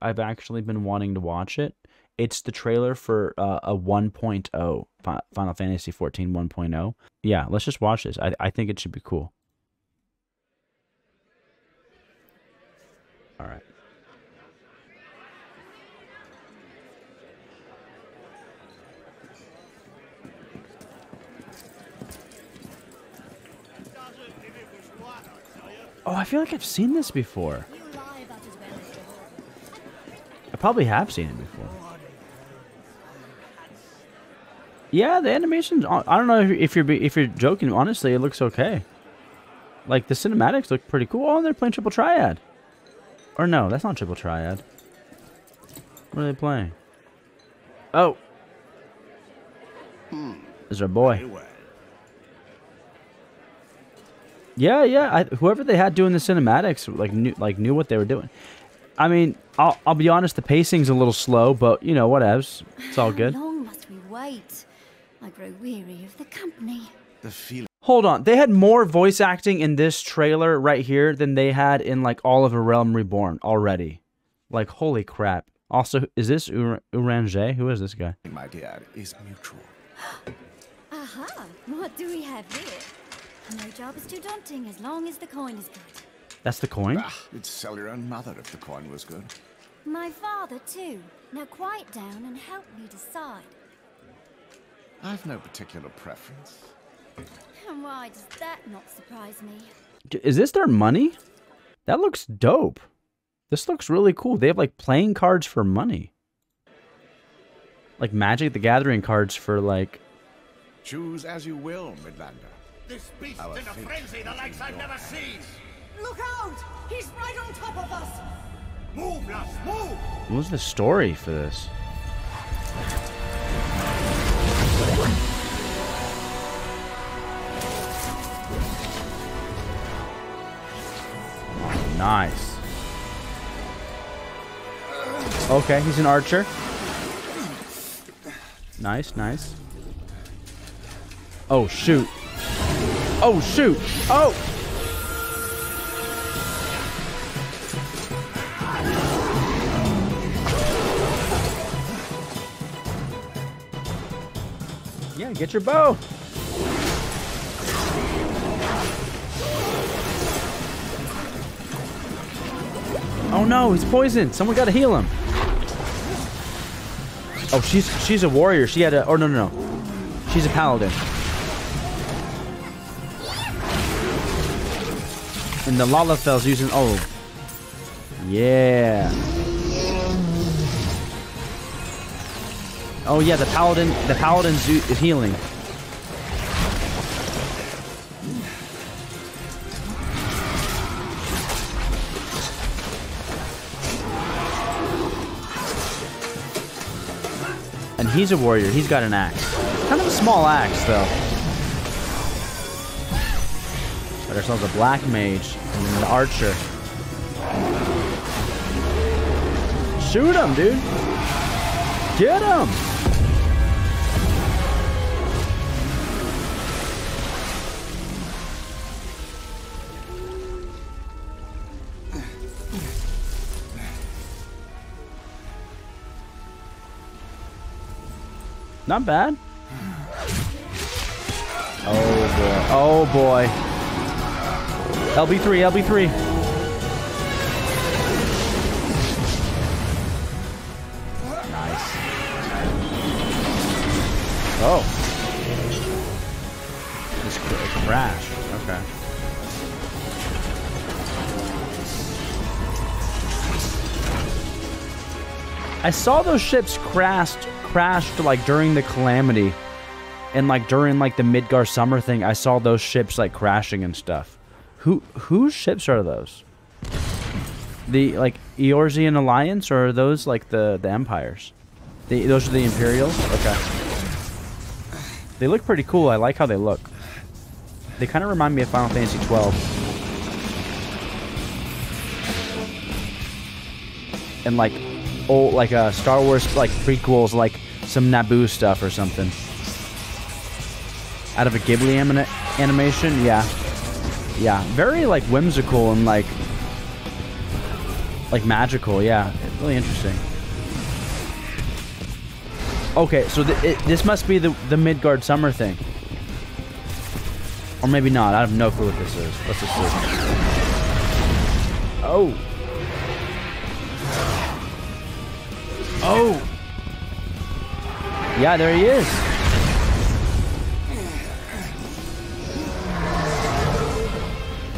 I've actually been wanting to watch it. It's the trailer for uh, a 1.0 Fi- Final Fantasy 14 1.0. Yeah, let's just watch this. I I think it should be cool. All right. Oh, I feel like I've seen this before. Probably have seen it before. Yeah, the animations. I don't know if, if you're if you're joking. Honestly, it looks okay. Like the cinematics look pretty cool. Oh, they're playing Triple Triad. Or no, that's not Triple Triad. What are they playing? Oh, hmm. is our boy. Yeah, yeah. I, whoever they had doing the cinematics, like knew, like knew what they were doing. I mean, I'll I'll be honest. The pacing's a little slow, but you know, whatevs. It's all good. How long must we wait? I grow weary of the company. The feeling. Hold on. They had more voice acting in this trailer right here than they had in like all of A Realm Reborn already. Like, holy crap. Also, is this Ur- Urianger? Who is this guy? my dear, is mutual. Aha! What do we have here? No job is too daunting as long as the coin is good. That's the coin? Ah, you'd sell your own mother if the coin was good. My father, too. Now quiet down and help me decide. I've no particular preference. And why does that not surprise me? D- Is this their money? That looks dope. This looks really cool. They have like playing cards for money. Like Magic the Gathering cards for like. Choose as you will, Midlander. This beast Our in a fate frenzy the likes I've never seen! Look out! He's right on top of us! Move, lass, move! What was the story for this? Nice. Okay, he's an archer. Nice, nice. Oh, shoot. Oh, shoot. Oh! Get your bow. Oh no, he's poisoned. Someone got to heal him. Oh, she's she's a warrior. She had a. Oh no no no. She's a paladin. And the Lalafell's using. Oh. Yeah. Oh yeah, the paladin. The paladin's is healing. And he's a warrior. He's got an axe. Kind of a small axe, though. Got ourselves a black mage and an archer. Shoot him, dude. Get him. Not bad. Oh boy. Oh boy. LB3, LB3. Oh. Cr- crash. Okay. I saw those ships crashed crashed like during the calamity and like during like the Midgardsormr thing, I saw those ships like crashing and stuff. Who whose ships are those? The like Eorzean Alliance or are those like the the empires? The, those are the Imperials? Okay. They look pretty cool. I like how they look. They kind of remind me of Final Fantasy 12. And like old like uh Star Wars like prequels like some Naboo stuff or something. Out of a Ghibli anim- animation, yeah. Yeah, very like whimsical and like like magical, yeah. Really interesting. Okay, so th it, this must be the the Midgardsormr thing, or maybe not. I have no clue what this is. Let's just see. Oh. Oh. Yeah, there he is.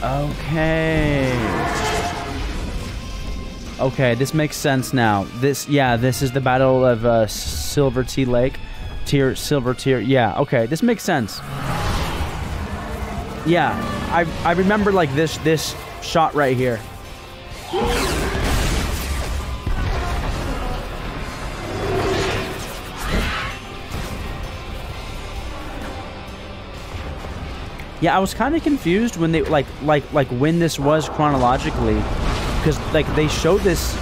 Okay. Okay, this makes sense now. This, yeah, this is the Battle of uh, Silver Tea Lake. Tier, Silver Tier. Yeah, okay, this makes sense. Yeah, I, I remember like this, this shot right here. Yeah, I was kind of confused when they like like like when this was chronologically, because like they showed this.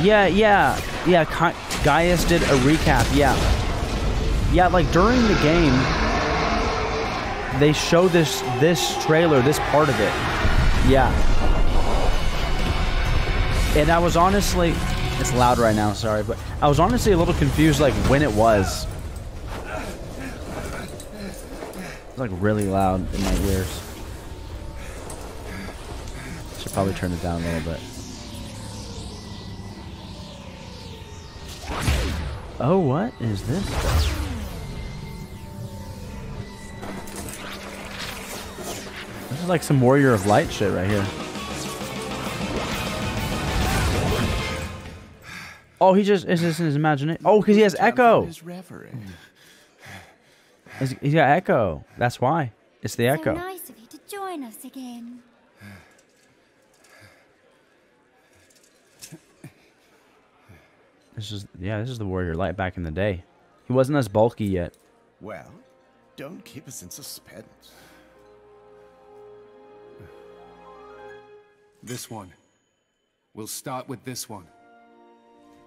Yeah, yeah, yeah. Ki- Gaius did a recap. Yeah, yeah. Like during the game, they show this this trailer, this part of it. Yeah, and I was honestly, it's loud right now. Sorry, but I was honestly a little confused, like when it was. It's like really loud in my ears. Should probably turn it down a little bit. Oh, what is this? This is like some Warrior of Light shit right here. Oh, he just is this in his imagination? Oh, because he has Echo. His reverie. He's- He's got Echo. That's why. It's the So Echo. nice of you to join us again. This is yeah, this is the Warrior Light back in the day. He wasn't as bulky yet. Well, don't keep us in suspense. This one. We'll start with this one.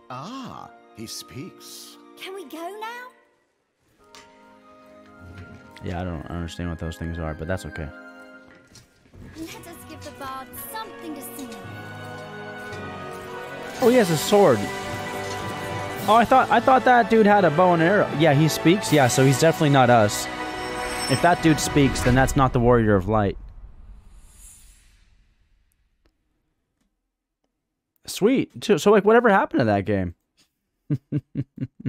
Ah, he speaks. Can we go now? Yeah, I don't understand what those things are, but that's okay. Let us give the bard something to sing. Oh, he has a sword. Oh, I thought I thought that dude had a bow and arrow. Yeah, he speaks. Yeah, so he's definitely not us. If that dude speaks, then that's not the Warrior of Light. Sweet. So, so like, whatever happened to that game?